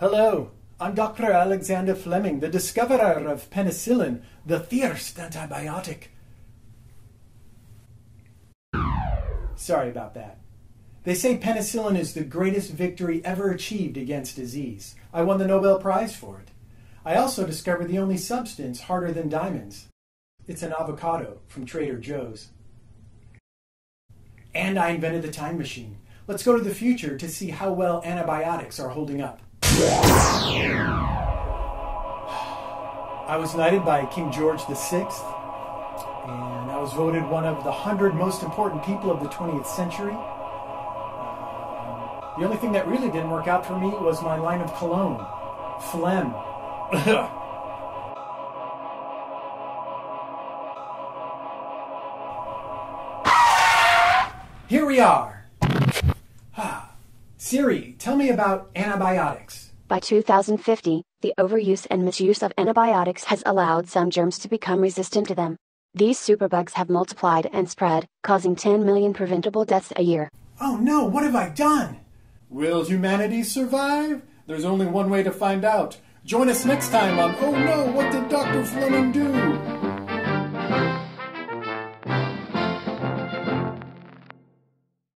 Hello, I'm Dr. Alexander Fleming, the discoverer of penicillin, the first antibiotic. Sorry about that. They say penicillin is the greatest victory ever achieved against disease. I won the Nobel Prize for it. I also discovered the only substance harder than diamonds. It's an avocado from Trader Joe's. And I invented the time machine. Let's go to the future to see how well antibiotics are holding up. I was knighted by King George VI, and I was voted one of the 100 most important people of the 20th century. The only thing that really didn't work out for me was my line of cologne, Flem. Here we are. Siri, tell me about antibiotics. By 2050, the overuse and misuse of antibiotics has allowed some germs to become resistant to them. These superbugs have multiplied and spread, causing 10 million preventable deaths a year. Oh no, what have I done? Will humanity survive? There's only one way to find out. Join us next time on Oh No, What Did Dr. Fleming Do?